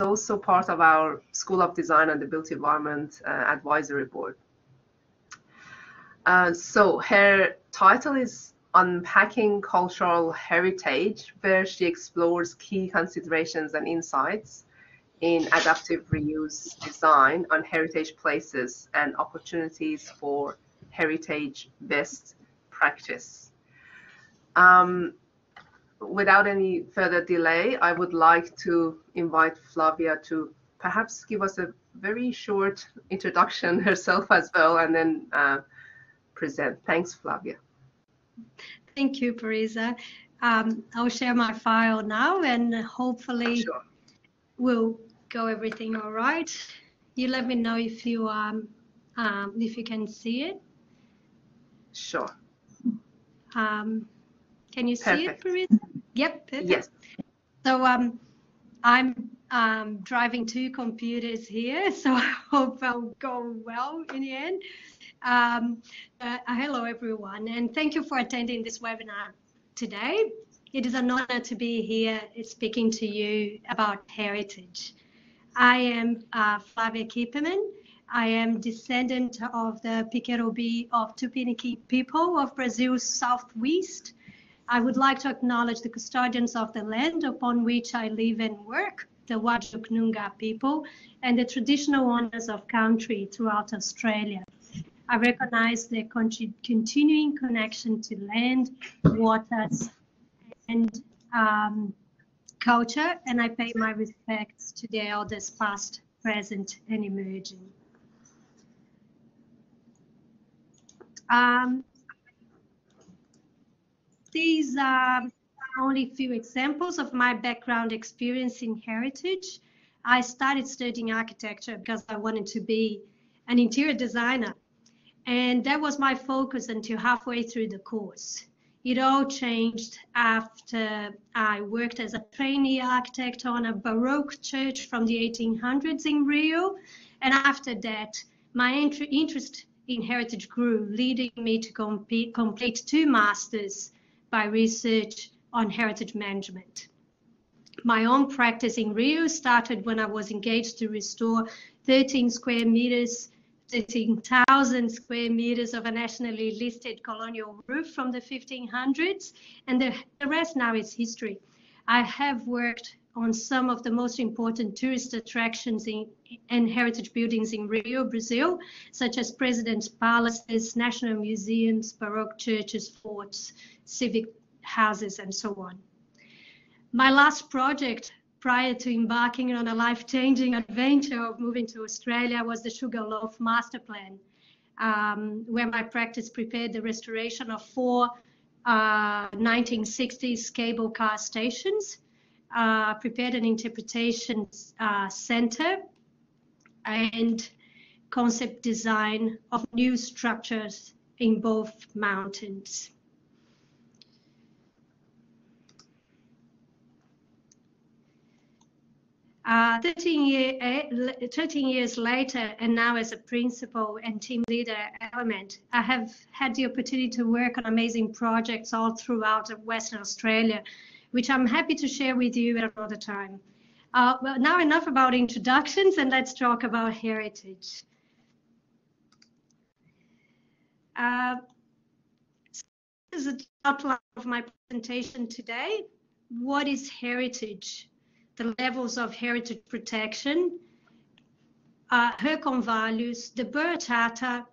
also part of our School of Design and the Built Environment uh, Advisory Board. Uh, so her title is Unpacking Cultural Heritage, where she explores key considerations and insights in adaptive reuse design on heritage places and opportunities for heritage best practice. Um, without any further delay, I would like to invite Flavia to perhaps give us a very short introduction herself as well and then uh, present. Thanks, Flavia. Thank you, Parisa. Um, I'll share my file now and hopefully sure. we'll go everything all right. You let me know if you um, um if you can see it. Sure. Um, can you perfect. see it, Parisa? Yep. Perfect. Yes. So um, I'm um, driving two computers here, so I hope I'll go well in the end. Um, uh, hello, everyone, and thank you for attending this webinar today. It is an honor to be here speaking to you about heritage. I am uh, Flavia Kipperman. I am descendant of the Piquerobi of Tupiniquim people of Brazil's southwest. I would like to acknowledge the custodians of the land upon which I live and work, the Whadjuk Noongar people, and the traditional owners of country throughout Australia. I recognize their continuing connection to land, waters, and um, culture, and I pay my respects to the elders past, present, and emerging. Um, these are only a few examples of my background experience in heritage. I started studying architecture because I wanted to be an interior designer and that was my focus until halfway through the course. It all changed after I worked as a trainee architect on a Baroque church from the 1800s in Rio. And after that, my interest in heritage grew, leading me to complete, complete two masters by research on heritage management. My own practice in Rio started when I was engaged to restore 13 square meters 13,000 square meters of a nationally listed colonial roof from the 1500s, and the, rest now is history. I have worked on some of the most important tourist attractions in, and heritage buildings in Rio, Brazil, such as President's Palaces, national museums, Baroque churches, forts, civic houses, and so on. My last project prior to embarking on a life-changing adventure of moving to Australia was the Sugarloaf Master Plan, um, where my practice prepared the restoration of four uh, 1960s cable car stations, uh, prepared an interpretation uh, center, and concept design of new structures in both mountains. Uh, 13, year, 13 years later, and now as a principal and team leader element, I have had the opportunity to work on amazing projects all throughout Western Australia, which I'm happy to share with you at another time. Uh, well, now enough about introductions and let's talk about heritage. Uh, this is the outline of my presentation today. What is heritage? the levels of heritage protection, uh, HERCON values, the Burra Charter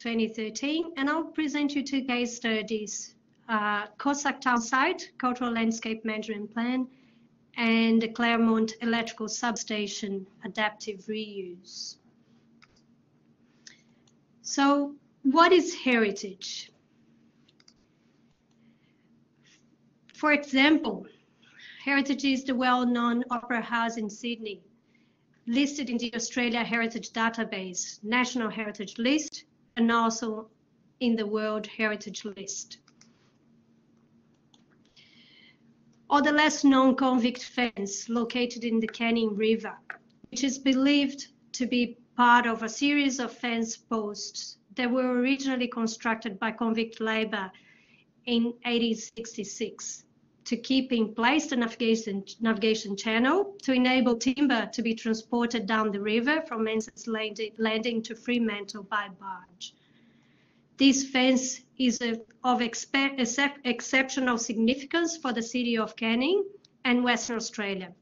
2013, and I'll present you two case studies, uh, Cossack Town Site, Cultural Landscape Management Plan, and the Claremont Electrical Substation Adaptive Reuse. So what is heritage? For example, Heritage is the well-known opera house in Sydney, listed in the Australia Heritage Database, National Heritage List, and also in the World Heritage List. Or the less known convict fence located in the Canning River, which is believed to be part of a series of fence posts that were originally constructed by convict labour in 1866 to keep in place the navigation, navigation channel to enable timber to be transported down the river from Menzies Landing to Fremantle by barge. This fence is a, of expe- exceptional significance for the city of Canning and Western Australia.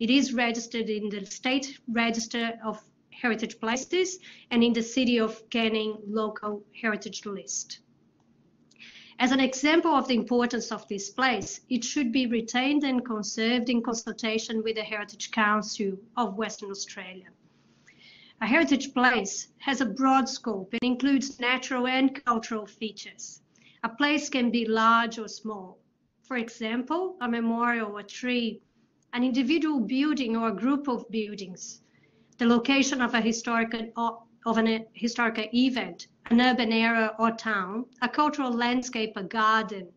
It is registered in the State Register of Heritage Places and in the City of Canning Local Heritage List. As an example of the importance of this place, it should be retained and conserved in consultation with the Heritage Council of Western Australia. A heritage place has a broad scope and includes natural and cultural features. A place can be large or small. For example, a memorial, a tree, an individual building or a group of buildings, the location of a historical of an uh, historical event, an urban area or town, a cultural landscape, a garden,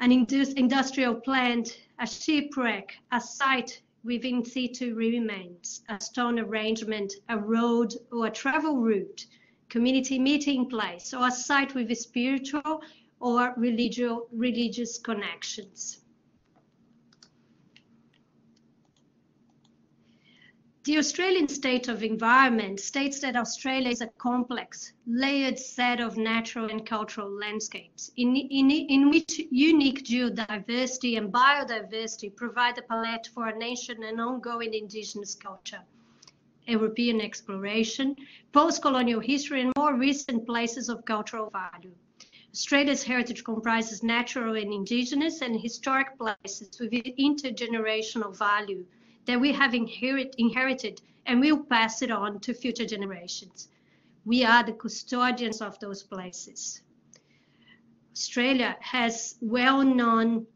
an industrial plant, a shipwreck, a site with in situ remains, a stone arrangement, a road or a travel route, community meeting place, or a site with spiritual or religious connections. The Australian State of Environment states that Australia is a complex, layered set of natural and cultural landscapes in, in, in which unique geodiversity and biodiversity provide a palette for a nation and ongoing indigenous culture. European exploration, post-colonial history and more recent places of cultural value. Australia's heritage comprises natural and indigenous and historic places with intergenerational value that we have inherit, inherited and will pass it on to future generations. We are the custodians of those places. Australia has well-known,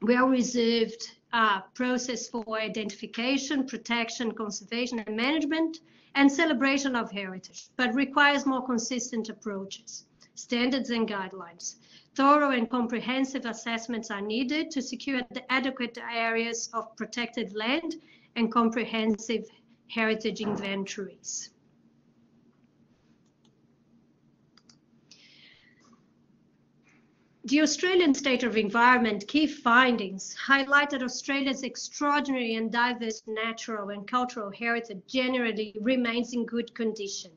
well-reserved uh, process for identification, protection, conservation, and management, and celebration of heritage, but requires more consistent approaches, standards, and guidelines. Thorough and comprehensive assessments are needed to secure the adequate areas of protected land and comprehensive heritage inventories. The Australian State of Environment key findings highlighted Australia's extraordinary and diverse natural and cultural heritage generally remains in good condition.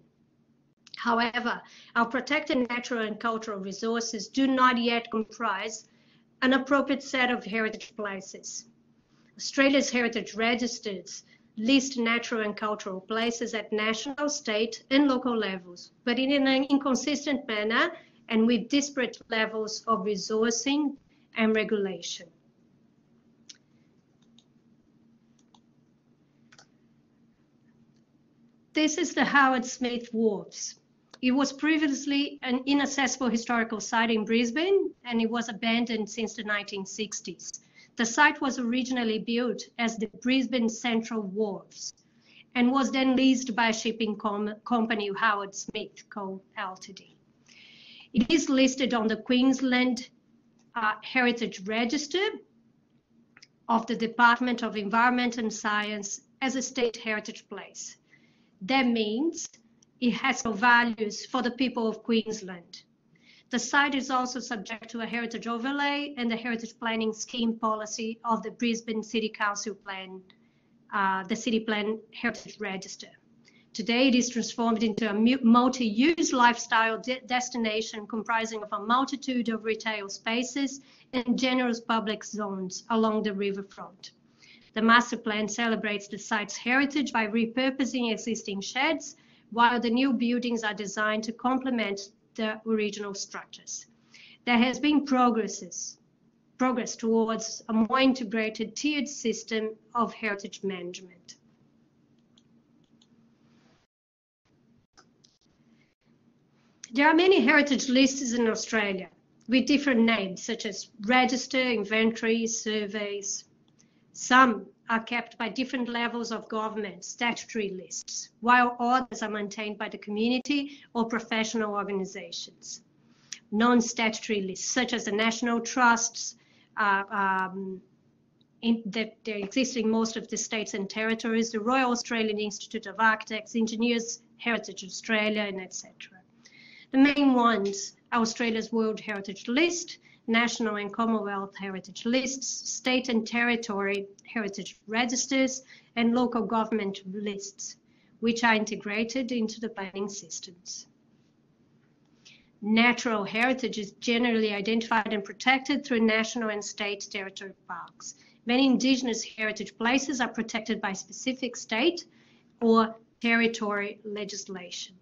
However, our protected natural and cultural resources do not yet comprise an appropriate set of heritage places. Australia's heritage registers list natural and cultural places at national, state, and local levels, but in an inconsistent manner and with disparate levels of resourcing and regulation. This is the Howard Smith Wharves. It was previously an inaccessible historical site in Brisbane and it was abandoned since the 1960s. The site was originally built as the Brisbane Central Wharves and was then leased by a shipping com company, Howard Smith Co. Ltd. It is listed on the Queensland uh, Heritage Register of the Department of Environment and Science as a state heritage place. That means it has no values for the people of Queensland. The site is also subject to a heritage overlay and the heritage planning scheme policy of the Brisbane City Council plan, uh, the City Plan Heritage Register. Today, it is transformed into a multi-use lifestyle de destination comprising of a multitude of retail spaces and generous public zones along the riverfront. The master plan celebrates the site's heritage by repurposing existing sheds while the new buildings are designed to complement the original structures. There has been progresses, progress towards a more integrated tiered system of heritage management. There are many heritage lists in Australia with different names such as register, inventory, surveys. Some are kept by different levels of government, statutory lists, while others are maintained by the community or professional organizations. Non-statutory lists, such as the national trusts, uh, um, that exist in most of the states and territories, the Royal Australian Institute of Architects, Engineers, Heritage Australia, and etc. The main ones Australia's World Heritage List, National and Commonwealth Heritage Lists, State and Territory Heritage Registers, and local government lists, which are integrated into the planning systems. Natural heritage is generally identified and protected through national and state territory parks. Many Indigenous heritage places are protected by specific state or territory legislation.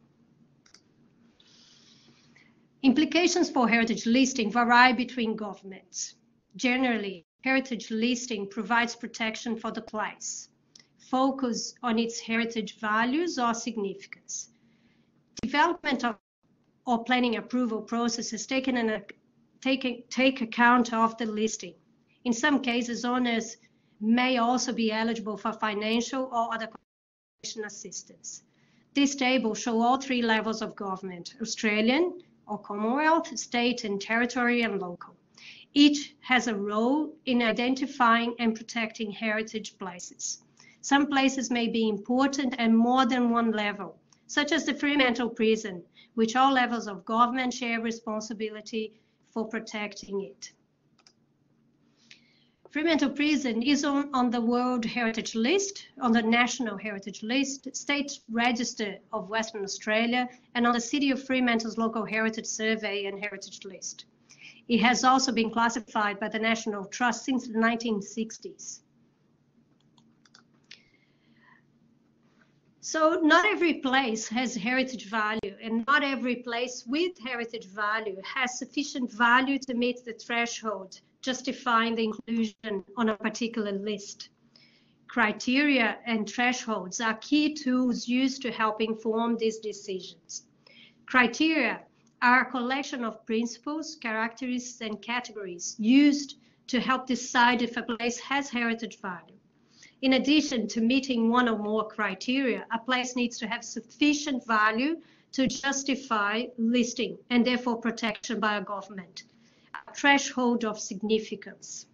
Implications for heritage listing vary between governments. Generally, heritage listing provides protection for the place, focus on its heritage values or significance. Development of or planning approval processes taken an, take, take account of the listing. In some cases, owners may also be eligible for financial or other assistance. This table shows all three levels of government, Australian or Commonwealth, state and territory, and local. Each has a role in identifying and protecting heritage places. Some places may be important at more than one level, such as the Fremantle Prison, which all levels of government share responsibility for protecting it. Fremantle Prison is on, on the World Heritage List, on the National Heritage List, State Register of Western Australia, and on the City of Fremantle's Local Heritage Survey and Heritage List. It has also been classified by the National Trust since the 1960s. So not every place has heritage value and not every place with heritage value has sufficient value to meet the threshold justifying the inclusion on a particular list. Criteria and thresholds are key tools used to help inform these decisions. Criteria are a collection of principles, characteristics, and categories used to help decide if a place has heritage value. In addition to meeting one or more criteria, a place needs to have sufficient value to justify listing and therefore protection by a government, threshold of significance.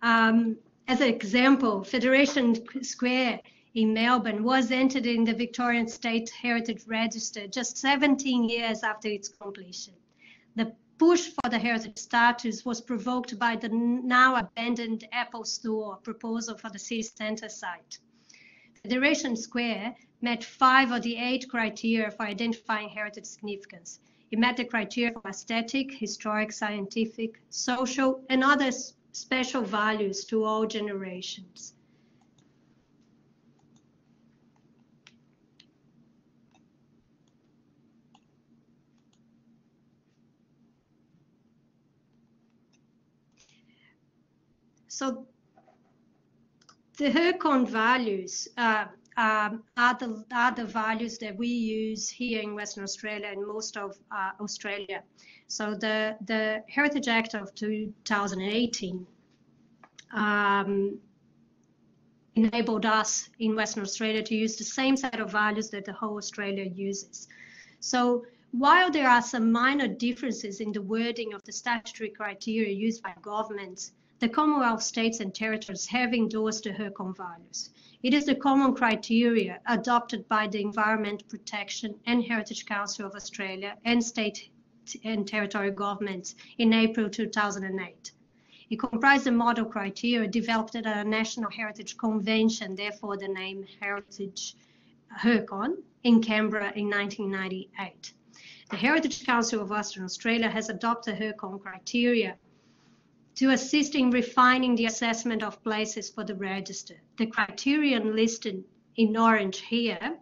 Um, as an example, Federation Square in Melbourne was entered in the Victorian State Heritage Register just 17 years after its completion. The push for the heritage status was provoked by the now abandoned Apple Store proposal for the city centre site. Federation Square met five of the eight criteria for identifying heritage significance. It met the criteria for aesthetic, historic, scientific, social, and other special values to all generations. So the HERCON values uh, um, are, the, are the values that we use here in Western Australia and most of uh, Australia. So the, the Heritage Act of 2018 um, enabled us in Western Australia to use the same set of values that the whole Australia uses. So while there are some minor differences in the wording of the statutory criteria used by governments, the Commonwealth states and territories have endorsed the HERCON values. It is the common criteria adopted by the Environment Protection and Heritage Council of Australia and state and territory governments in April 2008. It comprised the model criteria developed at a National Heritage Convention, therefore the name Heritage HERCON, in Canberra in 1998. The Heritage Council of Western Australia has adopted HERCON criteria to assist in refining the assessment of places for the register. The criterion listed in orange here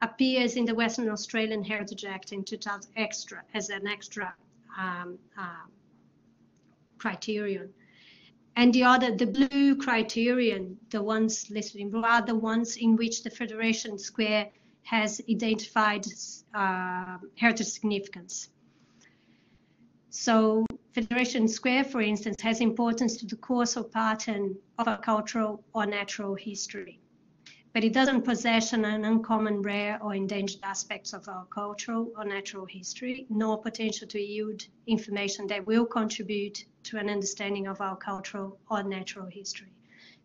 appears in the Western Australian Heritage Act in 2000 extra as an extra um, uh, criterion. And the other, the blue criterion, the ones listed in blue, are the ones in which the Federation Square has identified uh, heritage significance. So Federation Square, for instance, has importance to the course or pattern of a cultural or natural history. but it doesn't possess an uncommon, rare, or endangered aspects of our cultural or natural history, nor potential to yield information that will contribute to an understanding of our cultural or natural history.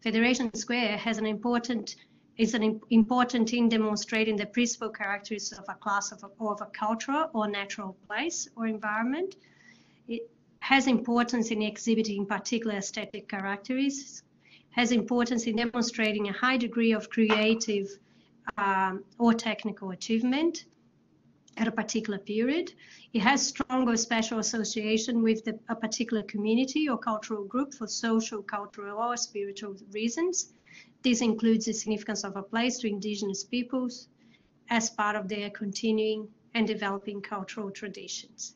Federation Square has an important is an important in demonstrating the principal characteristics of a class of a, of a cultural or natural place or environment. It has importance in exhibiting particular aesthetic characteristics has importance in demonstrating a high degree of creative um, or technical achievement at a particular period. It has strong or special association with the, a particular community or cultural group for social, cultural, or spiritual reasons. This includes the significance of a place to indigenous peoples as part of their continuing and developing cultural traditions.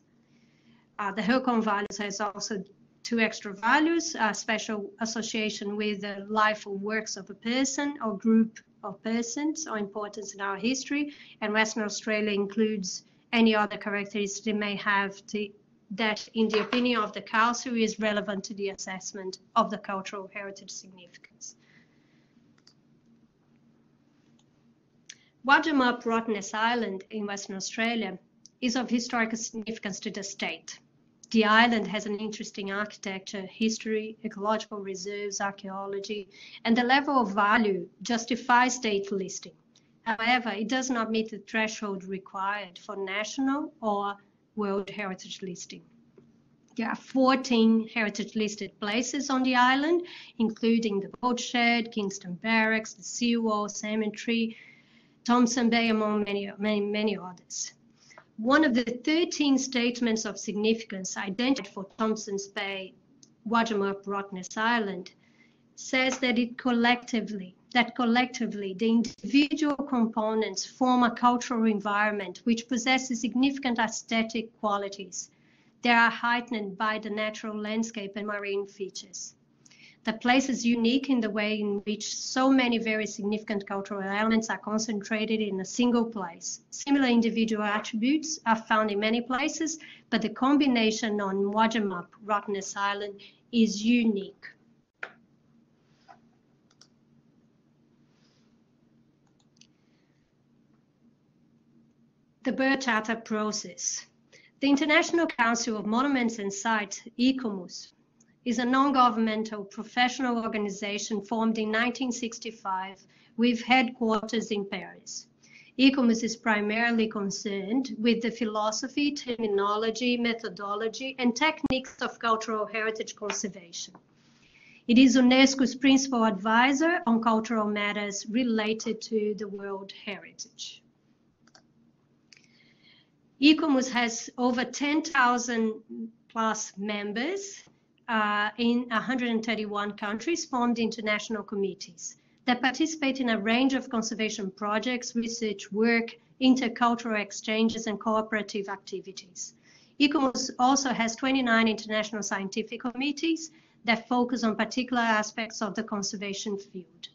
Uh, the HERCON values has also two extra values, a special association with the life or works of a person or group of persons or importance in our history. And Western Australia includes any other characteristics they may have to, that, in the opinion of the Council, is relevant to the assessment of the cultural heritage significance. Wadjemup Rottnest Island in Western Australia is of historical significance to the state. The island has an interesting architecture, history, ecological reserves, archaeology, and the level of value justifies state listing. However, it does not meet the threshold required for national or World Heritage listing. There are 14 heritage listed places on the island, including the boat shed, Kingston Barracks, the seawall, cemetery, Thomson Bay, among many, many, many others. One of the 13 statements of significance identified for Thomson's Bay, Wadjemup Rottnest Island, says that it collectively, that collectively the individual components form a cultural environment which possesses significant aesthetic qualities. They are heightened by the natural landscape and marine features. The place is unique in the way in which so many very significant cultural elements are concentrated in a single place. Similar individual attributes are found in many places, but the combination on Wadjemup, Rottnest Island, is unique. The Burra Charter process. The International Council of Monuments and Sites, ICOMOS, is a non-governmental professional organization formed in 1965 with headquarters in Paris. ICOMOS is primarily concerned with the philosophy, terminology, methodology, and techniques of cultural heritage conservation. It is UNESCO's principal advisor on cultural matters related to the World Heritage. ICOMOS has over 10,000 plus members uh, in 131 countries formed international committees that participate in a range of conservation projects, research work, intercultural exchanges, and cooperative activities. ICOMOS also has 29 international scientific committees that focus on particular aspects of the conservation field.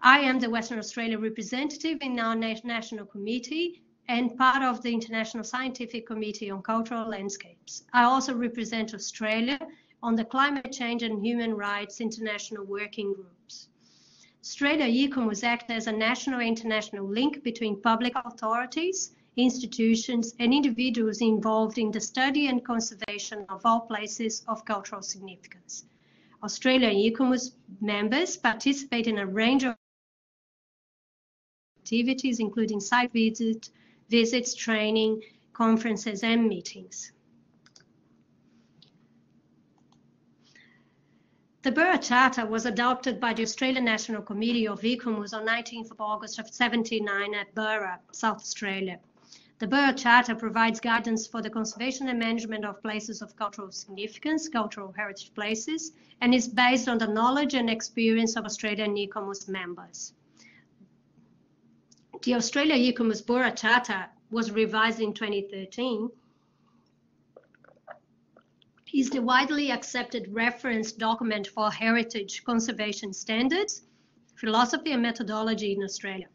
I am the Western Australia representative in our national committee and part of the International Scientific Committee on Cultural Landscapes. I also represent Australia on the Climate Change and Human Rights International Working Groups. Australia ICOMOS act as a national and international link between public authorities, institutions, and individuals involved in the study and conservation of all places of cultural significance. Australia ICOMOS members participate in a range of activities, including site visits, visits, training, conferences, and meetings. The Burra Charter was adopted by the Australian National Committee of ICOMOS on 19th of August of 79 at Burra, South Australia. The Burra Charter provides guidance for the conservation and management of places of cultural significance, cultural heritage places, and is based on the knowledge and experience of Australian ICOMOS members. The Australia Burra Charter was revised in 2013 is the widely accepted reference document for heritage conservation standards, philosophy and methodology in Australia.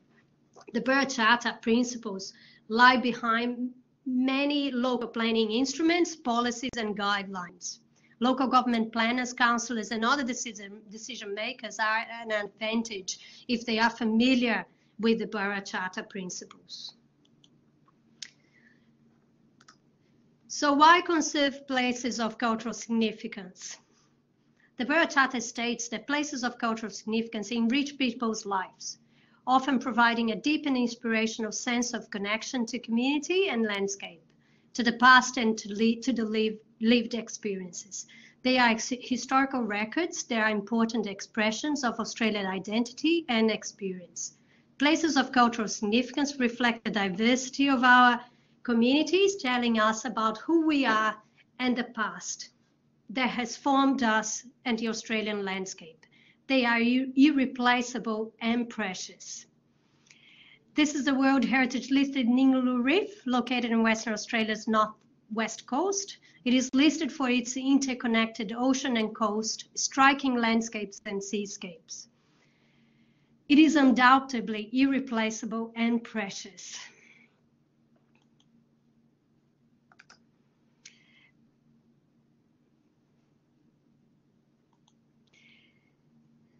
The Burra Charter principles lie behind many local planning instruments, policies and guidelines. local government planners, councillors, and other decision, decision makers are an advantage if they are familiar with the Burra Charter principles. So why conserve places of cultural significance? The Burra Charter states that places of cultural significance enrich people's lives, often providing a deep and inspirational sense of connection to community and landscape, to the past and to, to the live, lived experiences. They are historical records, they are important expressions of Australian identity and experience. Places of cultural significance reflect the diversity of our communities, telling us about who we are and the past that has formed us and the Australian landscape. They are irreplaceable and precious. This is the World Heritage listed Ningaloo Reef, located in Western Australia's northwest coast. It is listed for its interconnected ocean and coast, striking landscapes and seascapes. It is undoubtedly irreplaceable and precious.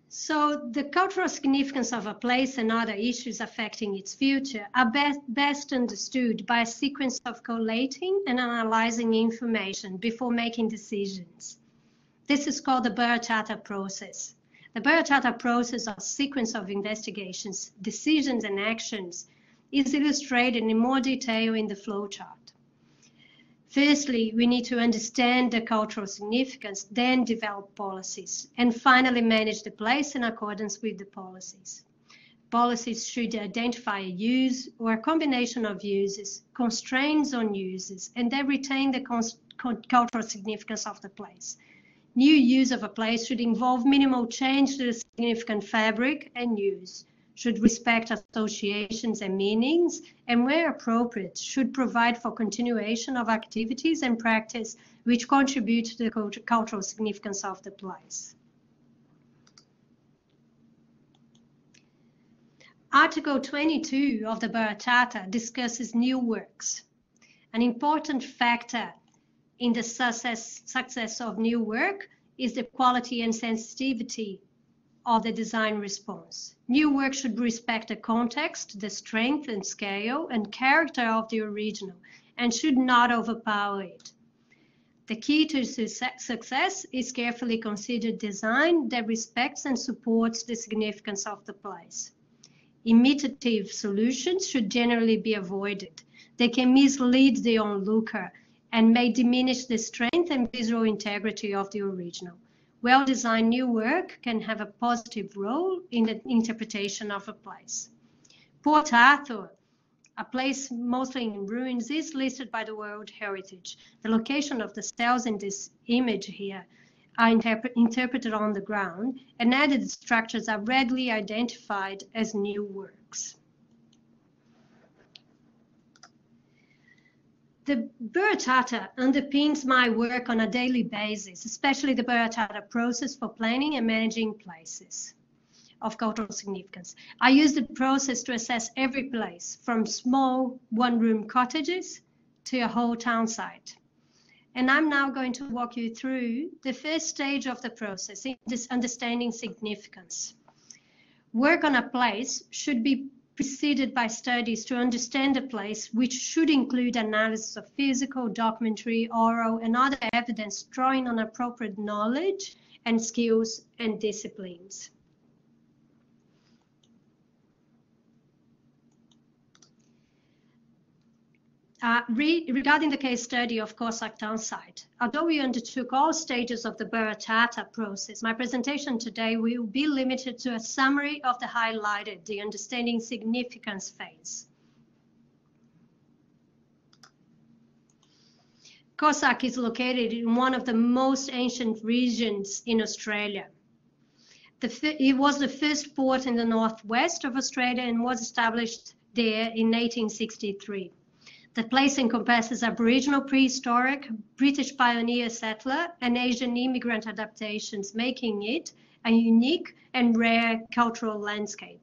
So the cultural significance of a place and other issues affecting its future are best, best understood by a sequence of collating and analyzing information before making decisions. This is called the Charter process. The Charter process or sequence of investigations, decisions and actions is illustrated in more detail in the flowchart. Firstly, we need to understand the cultural significance, then develop policies, and finally manage the place in accordance with the policies. Policies should identify a use or a combination of uses, constraints on uses, and then retain the cultural significance of the place New use of a place should involve minimal change to the significant fabric and use, should respect associations and meanings, and where appropriate, should provide for continuation of activities and practice which contribute to the cultural significance of the place. Article 22 of the Charter discusses new works. An important factor in the success, success of new work is the quality and sensitivity of the design response. New work should respect the context, the strength and scale and character of the original and should not overpower it. The key to success is carefully considered design that respects and supports the significance of the place. Imitative solutions should generally be avoided. They can mislead the onlooker and may diminish the strength and visual integrity of the original. Well-designed new work can have a positive role in the interpretation of a place. Port Arthur, a place mostly in ruins, is listed by the World Heritage. The location of the cells in this image here are interpre interpreted on the ground, and added structures are readily identified as new works. The Burra Charter underpins my work on a daily basis, especially the Burra Charter process for planning and managing places of cultural significance. I use the process to assess every place, from small one-room cottages to a whole town site. And I'm now going to walk you through the first stage of the process, in this understanding significance. Work on a place should be preceded by studies to understand the place, which should include analysis of physical, documentary, oral, and other evidence drawing on appropriate knowledge and skills and disciplines. Uh, re regarding the case study of Cossack Town site, although we undertook all stages of the Charter process, my presentation today will be limited to a summary of the highlighted, the understanding significance phase. Cossack is located in one of the most ancient regions in Australia. The, it was the first port in the northwest of Australia and was established there in 1863. The place encompasses Aboriginal prehistoric, British pioneer settler, and Asian immigrant adaptations, making it a unique and rare cultural landscape.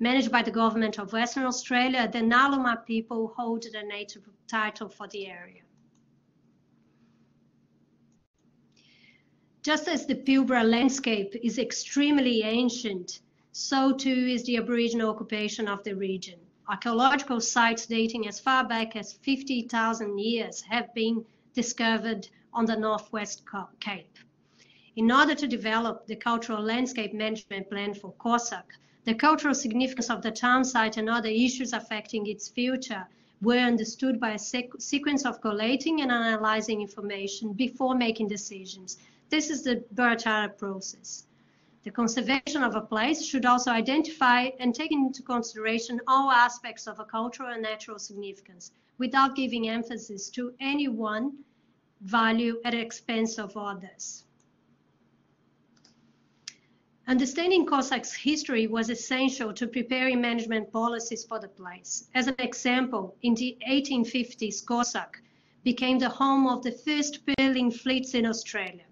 Managed by the government of Western Australia, the Ngarluma people hold the native title for the area. Just as the Pilbara landscape is extremely ancient, so too is the Aboriginal occupation of the region. Archaeological sites dating as far back as 50,000 years have been discovered on the Northwest Cape. In order to develop the cultural landscape management plan for Cossack, the cultural significance of the town site and other issues affecting its future were understood by a sequence of collating and analyzing information before making decisions. This is the Burra Charter process. The conservation of a place should also identify and take into consideration all aspects of a cultural and natural significance without giving emphasis to any one value at the expense of others. Understanding Cossack's history was essential to preparing management policies for the place. As an example, in the 1850s, Cossack became the home of the first pearling fleets in Australia.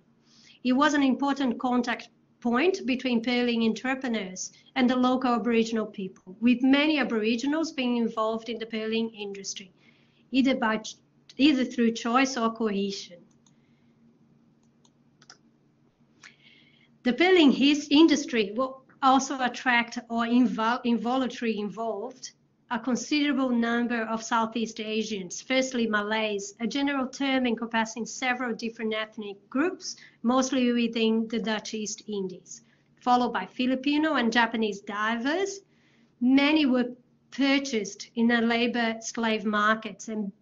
It was an important contact point between pearling entrepreneurs and the local Aboriginal people, with many Aboriginals being involved in the pearling industry, either, by, either through choice or cohesion. The pearling industry will also attract or invol involuntarily involved a considerable number of Southeast Asians, firstly Malays, a general term encompassing several different ethnic groups, mostly within the Dutch East Indies, followed by Filipino and Japanese divers. Many were purchased in the labor slave markets and,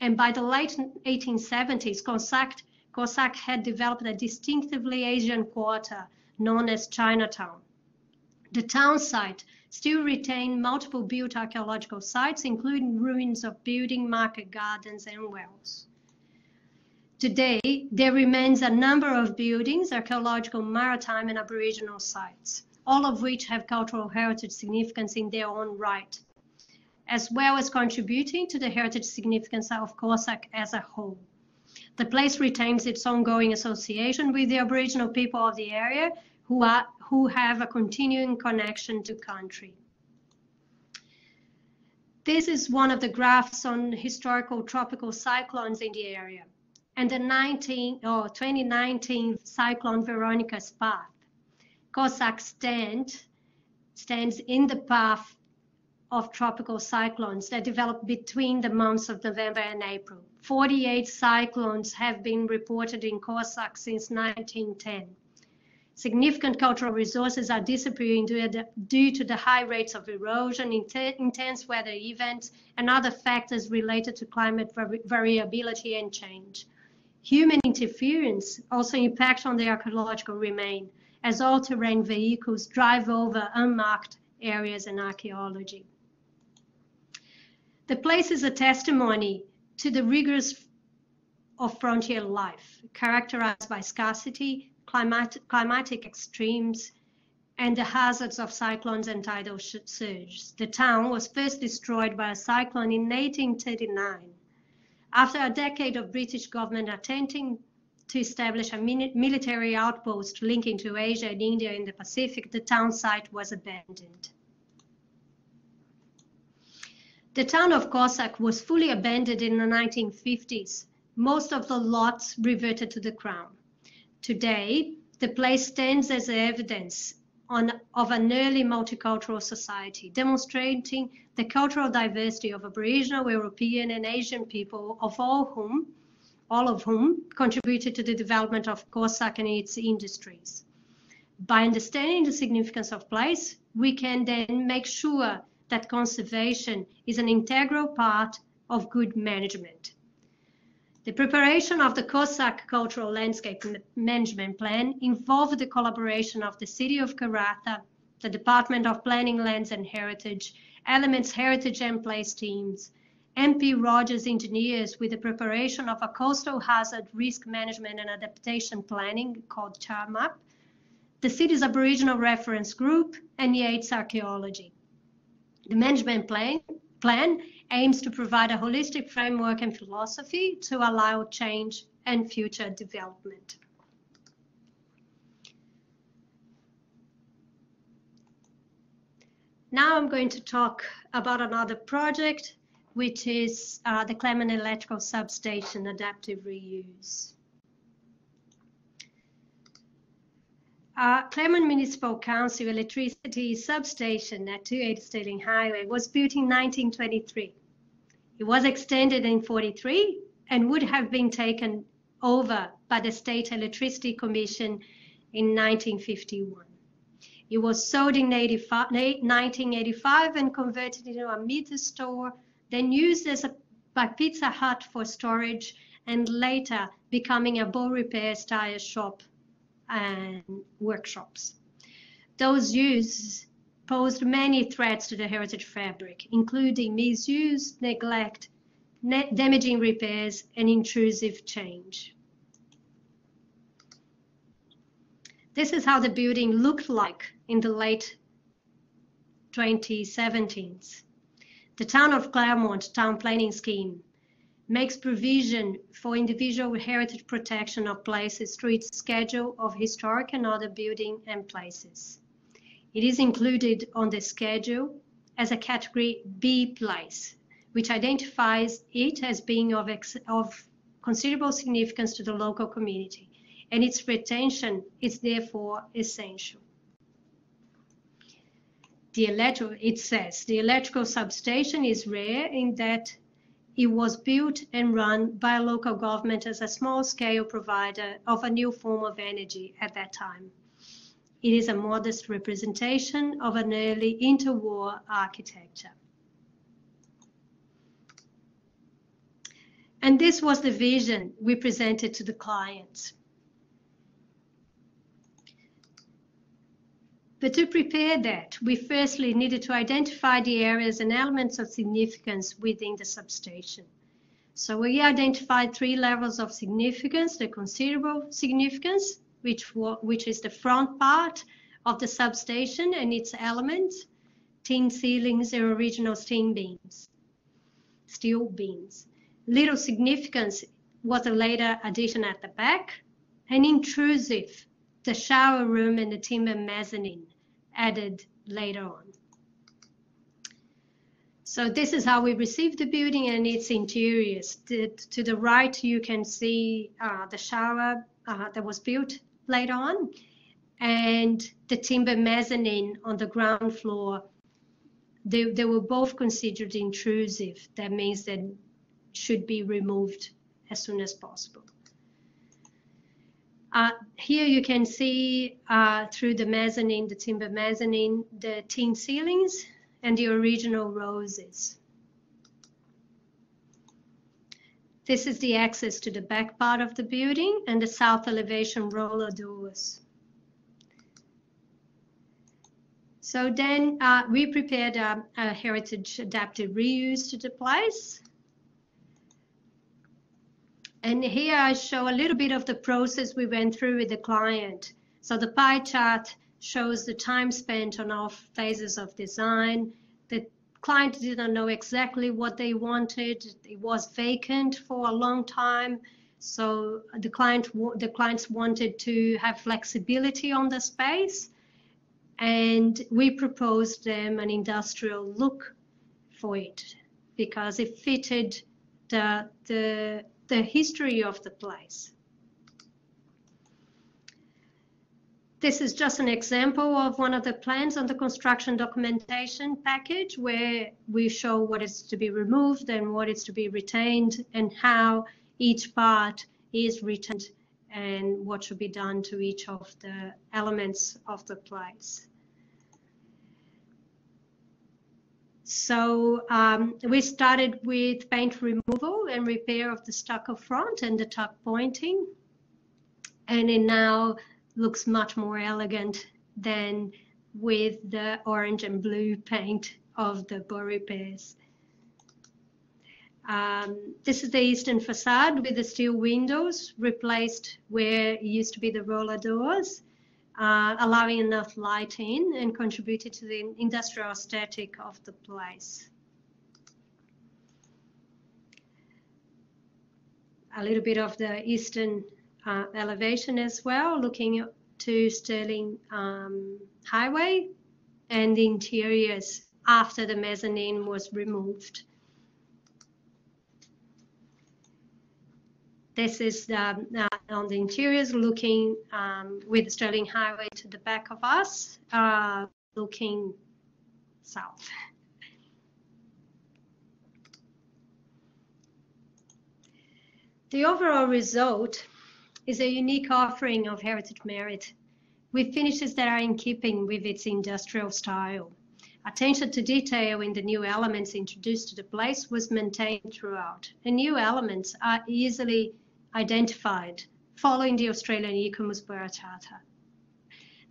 and by the late 1870s, Cossack Cossack had developed a distinctively Asian quarter known as Chinatown. The town site still retain multiple built archaeological sites, including ruins of building, market gardens, and wells. Today, there remains a number of buildings, archaeological, maritime, and aboriginal sites, all of which have cultural heritage significance in their own right, as well as contributing to the heritage significance of Cossack as a whole. The place retains its ongoing association with the Aboriginal people of the area who, are, who have a continuing connection to country. This is one of the graphs on historical tropical cyclones in the area and the 19, or 2019 cyclone Veronica's path. Cossack stand, stands in the path of tropical cyclones that develop between the months of November and April. 48 cyclones have been reported in Cossack since 1910. Significant cultural resources are disappearing due to the high rates of erosion, intense weather events, and other factors related to climate variability and change. Human interference also impacts on the archaeological remain as all-terrain vehicles drive over unmarked areas in archaeology. The place is a testimony to the rigors of frontier life, characterized by scarcity, climatic, climatic extremes, and the hazards of cyclones and tidal surges. The town was first destroyed by a cyclone in 1839. After a decade of British government attempting to establish a military outpost linking to Asia and India in the Pacific, the town site was abandoned. The town of Cossack was fully abandoned in the 1950s. Most of the lots reverted to the Crown. Today, the place stands as evidence on, of an early multicultural society, demonstrating the cultural diversity of Aboriginal, European, and Asian people, of all whom, all of whom contributed to the development of Cossack and its industries. By understanding the significance of place, we can then make sure that conservation is an integral part of good management. The preparation of the Cossack Cultural Landscape Management Plan involved the collaboration of the City of Karratha, the Department of Planning, Lands and Heritage, Elements Heritage and Place teams, MP Rogers Engineers with the preparation of a coastal hazard risk management and adaptation planning called CHRMAP, the city's Aboriginal Reference Group, and Yates Archaeology. The management plan, plan aims to provide a holistic framework and philosophy to allow change and future development. Now I'm going to talk about another project, which is uh, the Claremont Electrical Substation Adaptive Reuse. uh, Claremont Municipal Council electricity substation at 280 Stirling Highway was built in 1923. It was extended in 43 and would have been taken over by the State Electricity Commission in 1951. It was sold in 1985 and converted into a meter store, then used as a by Pizza Hut for storage, and later becoming a boat repair tire shop and workshops. Those uses posed many threats to the heritage fabric, including misuse, neglect, damaging repairs, and intrusive change. This is how the building looked like in the late 2017s. The Town of Claremont Town Planning Scheme makes provision for individual heritage protection of places through its schedule of historic and other building and places. It is included on the schedule as a category B place, which identifies it as being of, of considerable significance to the local community, and its retention is therefore essential. The it says the electrical substation is rare in that it was built and run by a local government as a small-scale provider of a new form of energy at that time. It is a modest representation of an early interwar architecture. And this was the vision we presented to the clients. But to prepare that, we firstly needed to identify the areas and elements of significance within the substation. So we identified three levels of significance, the considerable significance, which, which is the front part of the substation and its elements, tin ceilings and original steam beams, steel beams. Little significance was a later addition at the back, and intrusive, the shower room and the timber mezzanine added later on. So this is how we received the building and its interiors. To, to the right, you can see uh, the shower uh, that was built later on and the timber mezzanine on the ground floor. They, they were both considered intrusive. That means that should be removed as soon as possible. Uh, here you can see uh, through the mezzanine, the timber mezzanine, the tin ceilings and the original roses. This is the access to the back part of the building and the south elevation roller doors. So then uh, we prepared a, a heritage adaptive reuse to the place. And here I show a little bit of the process we went through with the client. So the pie chart shows the time spent on all phases of design. The client didn't know exactly what they wanted. It was vacant for a long time. So the client, the clients wanted to have flexibility on the space. And we proposed them an industrial look for it because it fitted the, the the history of the place. This is just an example of one of the plans on the construction documentation package where we show what is to be removed and what is to be retained and how each part is retained and what should be done to each of the elements of the place. So um, we started with paint removal and repair of the stucco front and the tuck pointing. And in now looks much more elegant than with the orange and blue paint of the bow repairs. Um, this is the eastern facade with the steel windows replaced where used to be the roller doors uh, allowing enough light in and contributed to the industrial aesthetic of the place. A little bit of the eastern uh, elevation as well, looking to Stirling um, Highway and the interiors after the mezzanine was removed. This is um, uh, on the interiors looking um, with Stirling Highway to the back of us, uh, looking south. The overall result is a unique offering of heritage merit with finishes that are in keeping with its industrial style. Attention to detail in the new elements introduced to the place was maintained throughout. And new elements are easily identified following the Australian ICOMOS Baratata.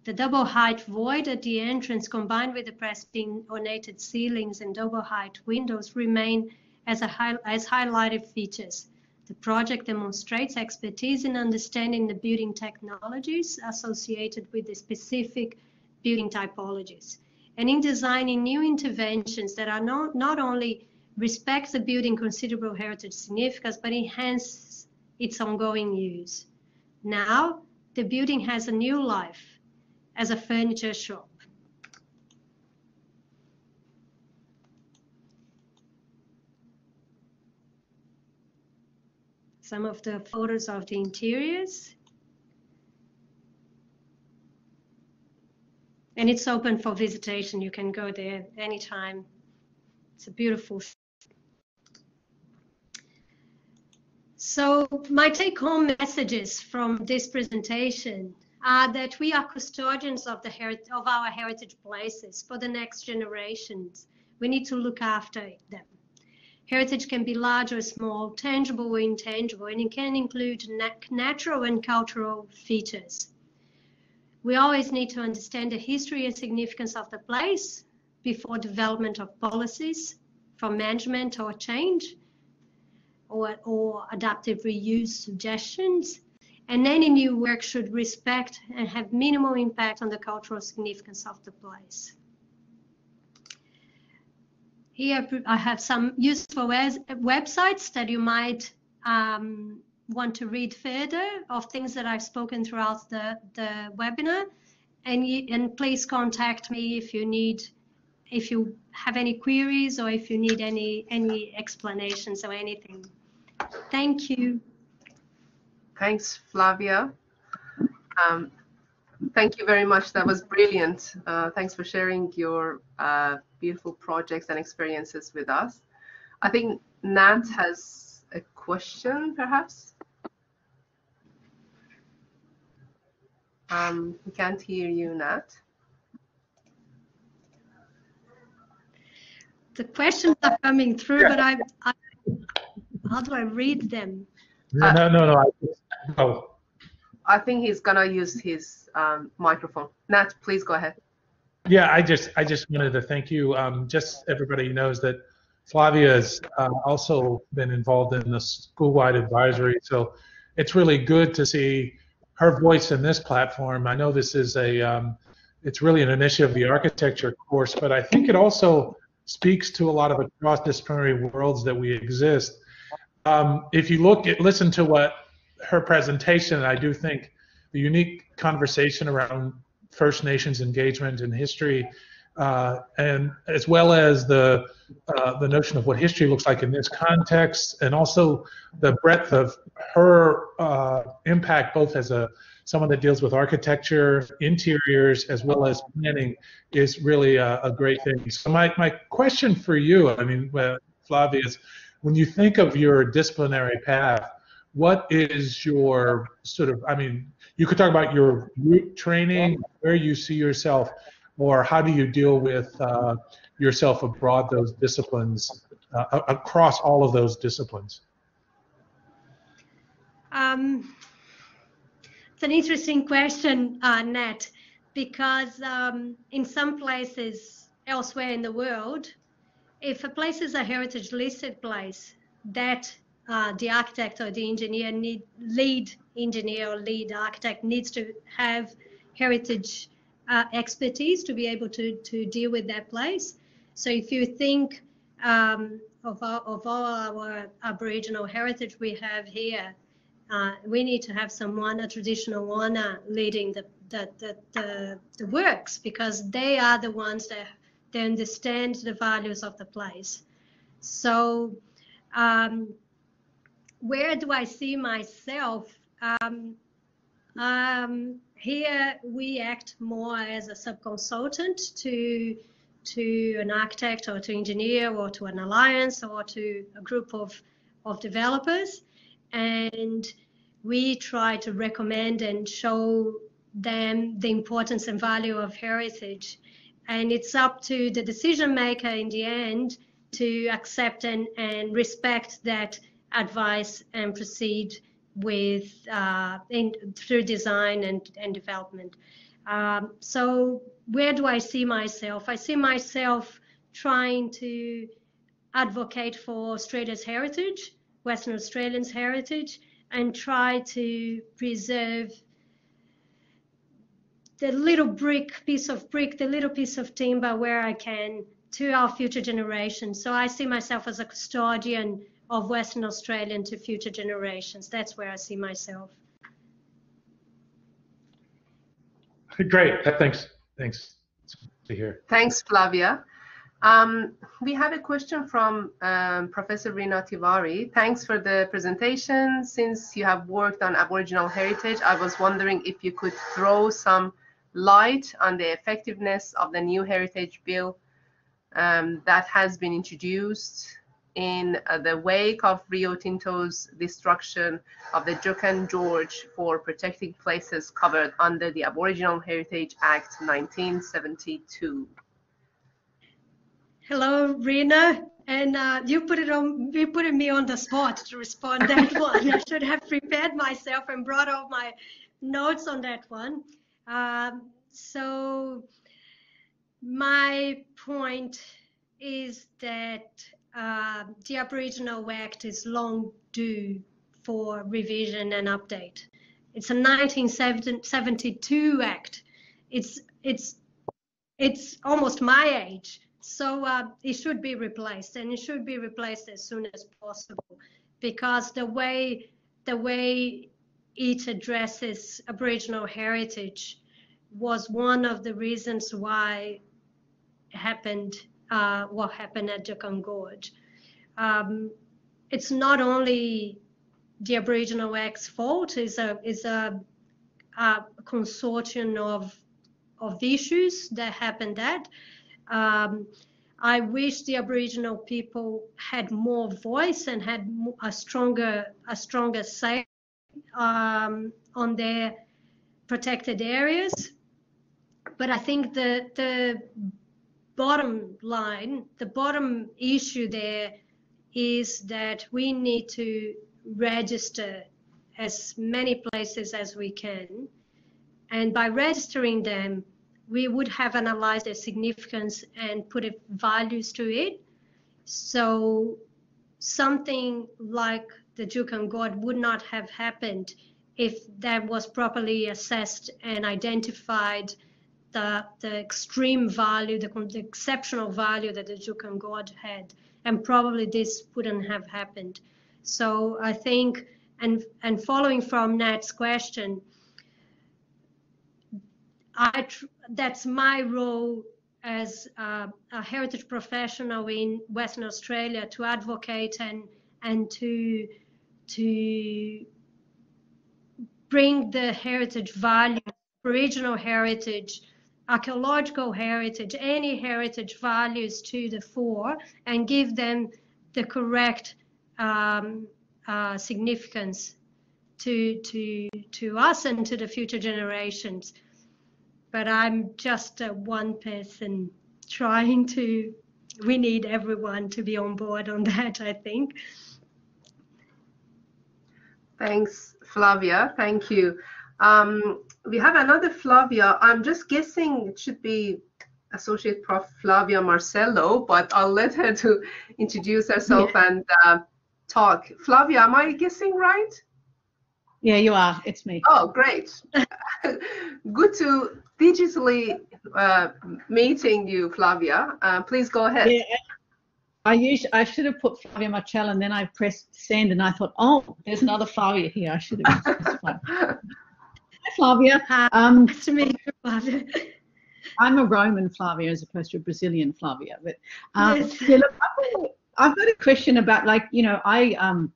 The double height void at the entrance combined with the pressing ornated ceilings and double height windows remain as, as highlighted features the project demonstrates expertise in understanding the building technologies associated with the specific building typologies and in designing new interventions that are not, not only respect the building considerable heritage significance, but enhance its ongoing use. Now, the building has a new life as a furniture shop. Some of the photos of the interiors. And it's open for visitation. You can go there anytime. It's a beautiful. So my take-home messages from this presentation are that we are custodians of, the of our heritage places for the next generations. We need to look after them. Heritage can be large or small, tangible or intangible, and it can include natural and cultural features. We always need to understand the history and significance of the place before development of policies for management or change or, or adaptive reuse suggestions. And any new work should respect and have minimal impact on the cultural significance of the place. Here I have some useful websites that you might um, want to read further of things that I've spoken throughout the, the webinar. And, you, and please contact me if you need, if you have any queries or if you need any, any explanations or anything. Thank you. Thanks, Flavia. Um, thank you very much. That was brilliant. Uh, thanks for sharing your uh, beautiful projects and experiences with us. I think Nat has a question, perhaps. Um, we can't hear you, Nat. The questions are coming through, yeah. but I, I, how do I read them? No, no, no, no. I, oh. I think he's gonna use his um, microphone. Nat, please go ahead. Yeah, I just I just wanted to thank you. Um, just everybody knows that Flavia has uh, also been involved in the school-wide advisory, so it's really good to see her voice in this platform. I know this is a um, it's really an initiative of the architecture course, but I think it also speaks to a lot of cross-disciplinary worlds that we exist. Um, if you look at listen to what her presentation, I do think the unique conversation around First Nations engagement in history, uh, and as well as the uh, the notion of what history looks like in this context, and also the breadth of her uh, impact, both as a someone that deals with architecture, interiors, as well as planning, is really a, a great thing. So my my question for you, I mean, Flavia, is when you think of your disciplinary path, what is your sort of, I mean, you could talk about your root training, where you see yourself, or how do you deal with uh, yourself abroad those disciplines, uh, across all of those disciplines? Um, it's an interesting question, uh, Nat, because um, in some places elsewhere in the world, if a place is a heritage listed place, that uh, the architect or the engineer need lead engineer or lead architect needs to have heritage uh, expertise to be able to to deal with that place. So if you think um, of, our, of all our Aboriginal heritage we have here, uh, we need to have someone, a traditional owner, leading the the, the, the, the works because they are the ones that they understand the values of the place. So um, where do I see myself? Um, um, here we act more as a subconsultant to to an architect or to engineer or to an alliance or to a group of of developers, and we try to recommend and show them the importance and value of heritage. And it's up to the decision maker in the end to accept and, and respect that advice and proceed with uh, in, through design and, and development. Um, so where do I see myself? I see myself trying to advocate for Australia's heritage, Western Australians' heritage, and try to preserve the little brick, piece of brick, the little piece of timber where I can to our future generations. So I see myself as a custodian of Western Australia to future generations. That's where I see myself. Great. Thanks. Thanks. to hear. Thanks, Flavia. Um, we have a question from um, Professor Rina Tiwari. Thanks for the presentation. Since you have worked on Aboriginal heritage, I was wondering if you could throw some light on the effectiveness of the new heritage bill um, that has been introduced in uh, the wake of Rio Tinto's destruction of the Juukan Gorge for protecting places covered under the Aboriginal Heritage Act 1972. Hello, Rina. And uh, you put it on, you put me on the spot to respond that one. I should have prepared myself and brought all my notes on that one. Um, so my point is that uh, the Aboriginal Act is long due for revision and update. It's a 1972 Act. It's it's it's almost my age. So uh, it should be replaced, and it should be replaced as soon as possible, because the way the way it addresses Aboriginal heritage was one of the reasons why happened uh, what happened at Juukan Gorge. Um, it's not only the Aboriginal Act's fault; it's a is a, a consortium of of issues that happened at. Um, I wish the Aboriginal people had more voice and had a stronger a stronger say um, on their protected areas. But I think the the bottom line, the bottom issue there is that we need to register as many places as we can. And by registering them, we would have analyzed their significance and put a values to it. So something like the Juukan Gorge would not have happened if that was properly assessed and identified the, the extreme value, the, the exceptional value that the Juukan Gorge had. And probably this wouldn't have happened. So I think, and, and following from Nat's question, I that's my role as a, a, heritage professional in Western Australia to advocate and and to to bring the heritage value, regional heritage, archaeological heritage, any heritage values to the fore and give them the correct um, uh, significance to to to us and to the future generations but I'm just a one person trying to. We need everyone to be on board on that, I think. Thanks, Flavia. Thank you. Um, we have another Flavia. I'm just guessing it should be Associate Prof. Flavia Marcello, but I'll let her to introduce herself yeah. and uh, talk. Flavia, am I guessing right? Yeah, you are. It's me. Oh, great. Good to digitally uh, meeting you, Flavia. Uh, please go ahead. Yeah, I usually, I should have put Flavia Marcello and then I pressed send and I thought, oh, there's another Flavia here. I should have. Flavia. Hi, um, nice to meet you, Flavia. I'm a Roman Flavia as opposed to a Brazilian Flavia. But um, yes. yeah, look, I've got, a, I've got a question about like, you know, I um,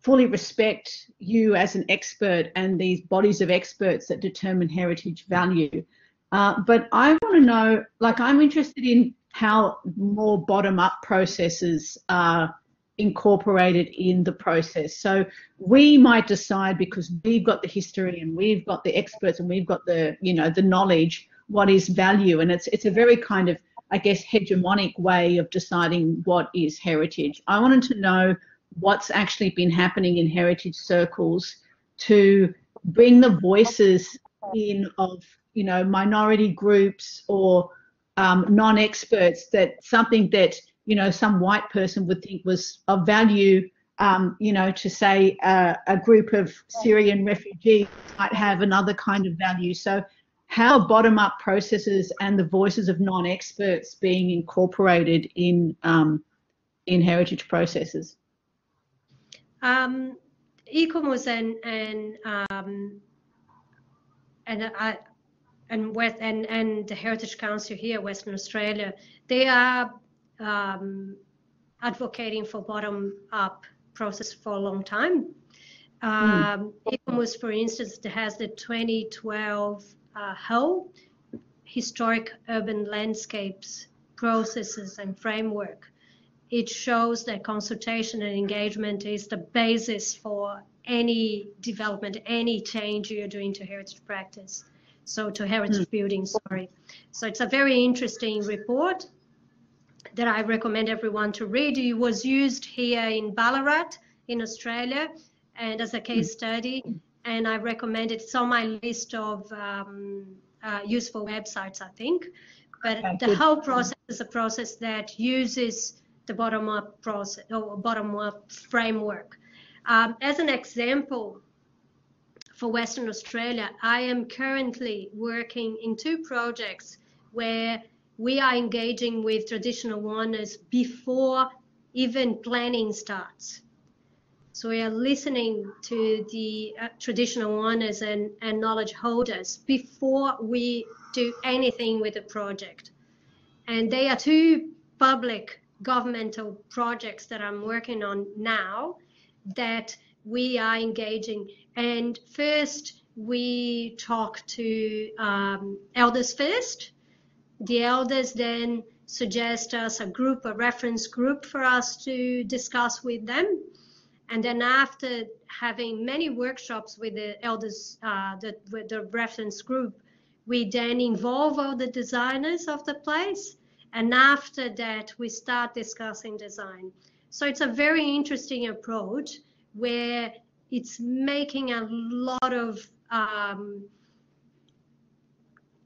fully respect you as an expert and these bodies of experts that determine heritage value. Uh, but I want to know, like, I'm interested in how more bottom up processes are incorporated in the process. So we might decide because we've got the history and we've got the experts and we've got the, you know, the knowledge, what is value. And it's, it's a very kind of, I guess, hegemonic way of deciding what is heritage. I wanted to know what's actually been happening in heritage circles to bring the voices in of you know minority groups or um, non-experts that something that you know some white person would think was of value um, you know to say uh, a group of syrian refugees might have another kind of value. So how bottom-up processes and the voices of non-experts being incorporated in um, in heritage processes? Um, ICOMOS and and um, and I and and and the Heritage Council here, Western Australia, they are um, advocating for bottom-up process for a long time. Um, mm. For instance, has the 2012 uh, HUL, Historic Urban Landscapes Processes and Framework, it shows that consultation and engagement is the basis for any development, any change you're doing to heritage practice. So to heritage mm. building, sorry. So it's a very interesting report that I recommend everyone to read. It was used here in Ballarat in Australia and as a case mm. study. And I recommend it. It's on my list of um, uh, useful websites, I think. But the whole process is a process that uses the bottom-up process or bottom-up framework. Um, as an example, for Western Australia, I am currently working in two projects where we are engaging with traditional owners before even planning starts. So we are listening to the uh, traditional owners and, and knowledge holders before we do anything with the project. And they are two public governmental projects that I'm working on now that we are engaging. And first, we talk to um, elders first. The elders then suggest us a group, a reference group for us to discuss with them. And then after having many workshops with the elders, uh, the, with the reference group, we then involve all the designers of the place and after that, we start discussing design. So it's a very interesting approach where it's making a lot of um,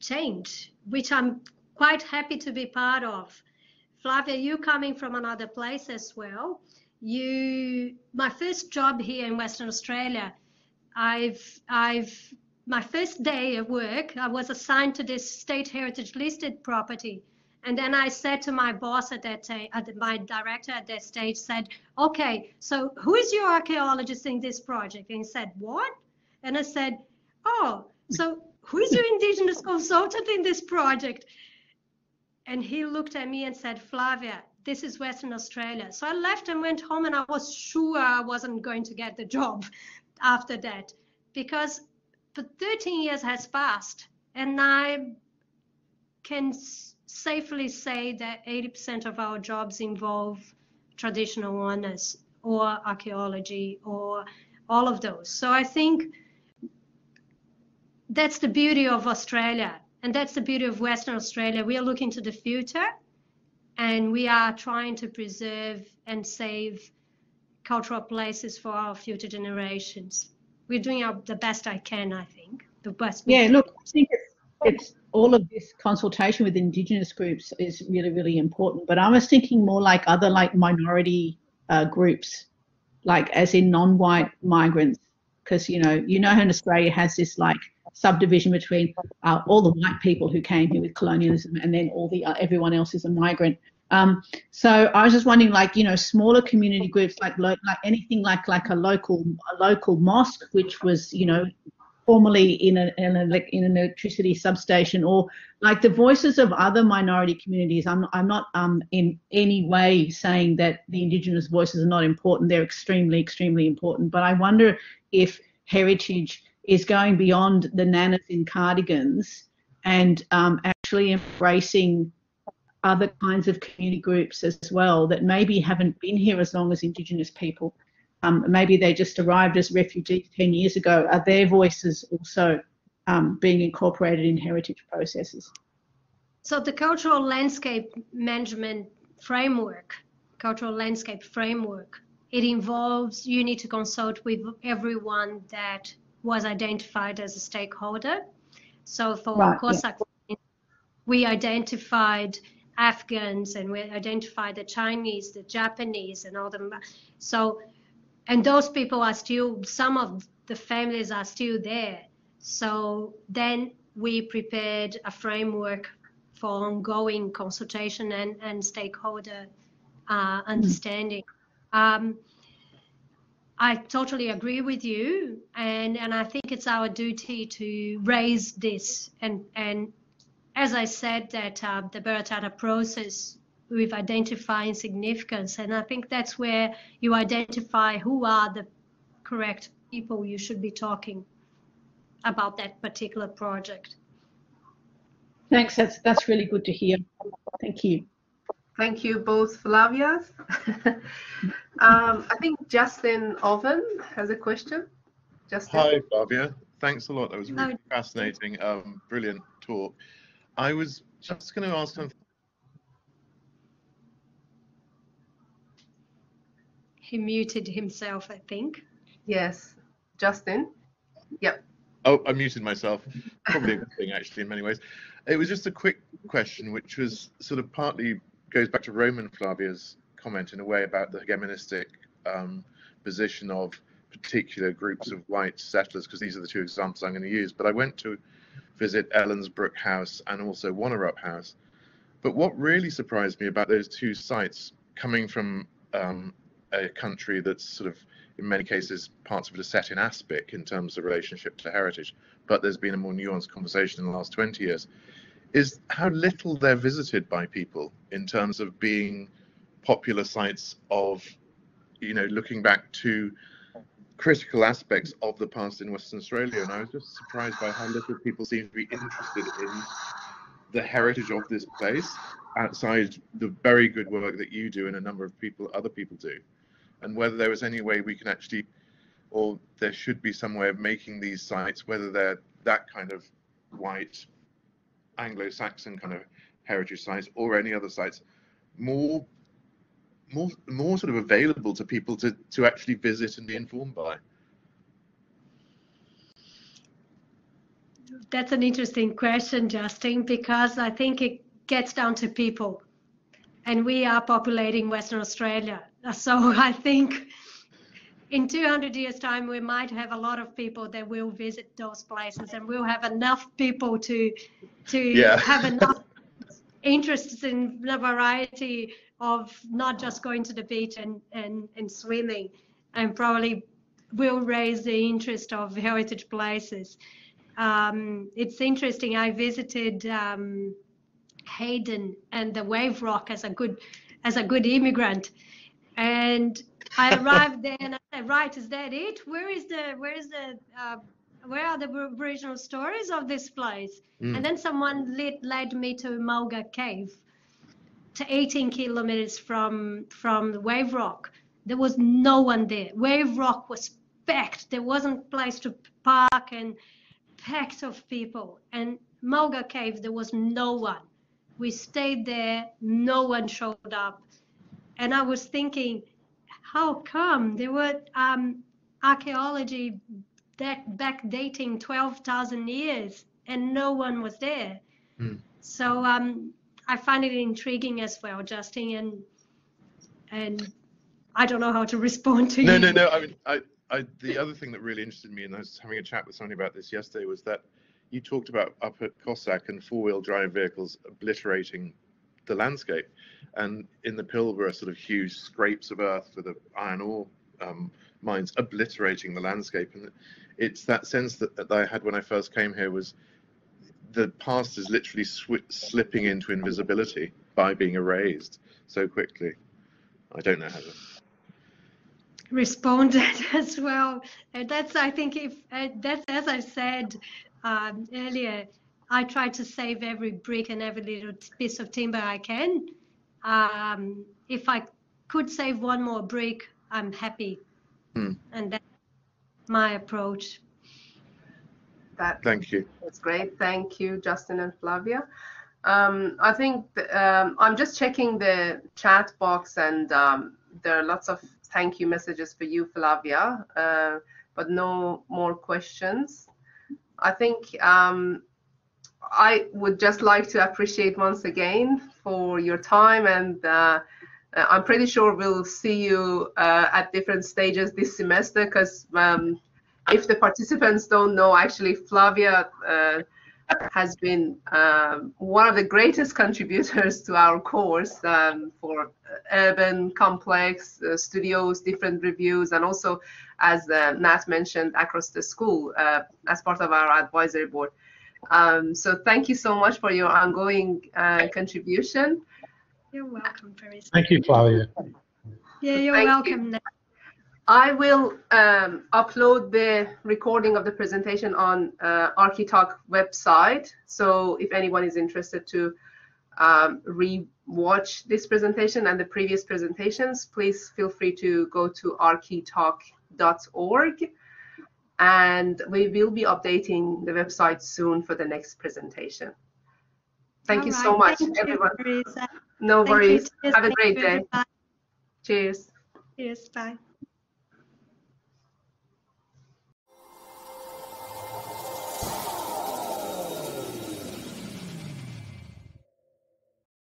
change, which I'm quite happy to be part of. Flavia, you coming from another place as well. You, my first job here in Western Australia, I've, I've, my first day of work, I was assigned to this state heritage listed property and then I said to my boss at that time, my director at that stage said, okay, so who is your archaeologist in this project? And he said, what? And I said, oh, so who is your indigenous consultant in this project? And he looked at me and said, Flavia, this is Western Australia. So I left and went home and I was sure I wasn't going to get the job after that because for 13 years has passed and I can safely say that 80% of our jobs involve traditional owners or archaeology or all of those. So I think that's the beauty of Australia and that's the beauty of Western Australia. We are looking to the future and we are trying to preserve and save cultural places for our future generations. We're doing our, the best I can, I think. The best. Yeah, look, I think it's, it's all of this consultation with indigenous groups is really really important but i was thinking more like other like minority uh, groups like as in non-white migrants because you know you know how in australia has this like subdivision between uh, all the white people who came here with colonialism and then all the uh, everyone else is a migrant um, so I was just wondering, like you know, smaller community groups, like like anything like like a local a local mosque, which was you know formerly in, a, in, a, in an electricity substation or like the voices of other minority communities. I'm, I'm not um, in any way saying that the Indigenous voices are not important. They're extremely, extremely important. But I wonder if heritage is going beyond the nanas in cardigans and um, actually embracing other kinds of community groups as well that maybe haven't been here as long as Indigenous people um, maybe they just arrived as refugees 10 years ago, are their voices also um, being incorporated in heritage processes? So the cultural landscape management framework, cultural landscape framework, it involves you need to consult with everyone that was identified as a stakeholder. So for right, Cossack, yeah. we identified Afghans and we identified the Chinese, the Japanese, and all them. So and those people are still some of the families are still there so then we prepared a framework for ongoing consultation and, and stakeholder uh, understanding um, I totally agree with you, and, and I think it's our duty to raise this. And, and as I said, that uh, the Burra Charter process with identifying significance. And I think that's where you identify who are the correct people you should be talking about that particular project. Thanks. That's that's really good to hear. Thank you. Thank you both, Flavia. um, I think Justin Oven has a question. Justin. Hi, Flavia. Thanks a lot. That was really no. fascinating. Um, brilliant talk. I was just going to ask something he muted himself, I think. Yes. Justin? Yep. Oh, I muted myself. Probably a good thing, actually, in many ways. It was just a quick question, which was sort of partly goes back to Roman Flavia's comment in a way about the hegemonistic um, position of particular groups of white settlers, because these are the two examples I'm going to use. But I went to visit Ellensbrook House and also Wonnerup House. But what really surprised me about those two sites, coming from um, a country that's sort of in many cases parts of it are set in aspic in terms of relationship to heritage, but there's been a more nuanced conversation in the last 20 years, is how little they're visited by people in terms of being popular sites of, you know, looking back to critical aspects of the past in Western Australia. And I was just surprised by how little people seem to be interested in the heritage of this place outside the very good work that you do and a number of people, other people do and whether there was any way we can actually, or there should be some way of making these sites, whether they're that kind of white Anglo-Saxon kind of heritage sites or any other sites, more more more sort of available to people to to actually visit and be informed by. That's an interesting question, Justin, because I think it gets down to people. And we are populating Western Australia. So I think in 200 years time we might have a lot of people that will visit those places and we'll have enough people to to yeah. have enough interest in the variety of not just going to the beach and, and, and swimming and probably will raise the interest of heritage places. Um, it's interesting. I visited um, Hyden and the Wave Rock as a good as a good immigrant, and I arrived there and I said, right, is that it? Where is the, where is the, uh, where are the original stories of this place? Mm. And then someone led, led me to Mulga Cave, to 18 kilometers from from Wave Rock. There was no one there. Wave Rock was packed. There wasn't place to park and packed of people. And Mulga Cave, there was no one. We stayed there. No one showed up and I was thinking, how come there were um, archaeology that back dating 12,000 years and no one was there? Mm. So um, I find it intriguing as well, Justin, and and I don't know how to respond to no, you. No, no, no. I mean, I, I, the other thing that really interested me, and I was having a chat with somebody about this yesterday, was that you talked about up at Cossack and four-wheel drive vehicles obliterating the landscape. And in the Pilbara, sort of huge scrapes of earth for the iron ore um, minds, obliterating the landscape. And it's that sense that, that I had when I first came here was the past is literally slipping into invisibility by being erased so quickly. I don't know how to respond as well. And that's, I think, if uh, that's as I said um, earlier, I try to save every brick and every little piece of timber I can. Um, if I could save one more brick, I'm happy. Hmm. And that's my approach. That, Thank you. That's great. Thank you, Justin and Flavia. Um, I think um, I'm just checking the chat box and um, there are lots of thank you messages for you, Flavia, uh, but no more questions. I think um, I would just like to appreciate once again for your time and uh, I'm pretty sure we'll see you uh, at different stages this semester because um, if the participants don't know, actually Flavia uh, has been um, one of the greatest contributors to our course um, for urban complex uh, studios, different reviews, and also, as uh, Nat mentioned, across the school uh, as part of our advisory board. Um, so thank you so much for your ongoing uh, contribution. You're welcome, Teresa. Thank you, Flavia. Yeah, you're Thank welcome. You. I will um, upload the recording of the presentation on uh, ArchiTalk website. So if anyone is interested to um, re-watch this presentation and the previous presentations, please feel free to go to architalk.org. And we will be updating the website soon for the next presentation. Thank All you right. so much, Thank everyone. You, no Thank worries. Have a great day. Cheers. Cheers. Bye.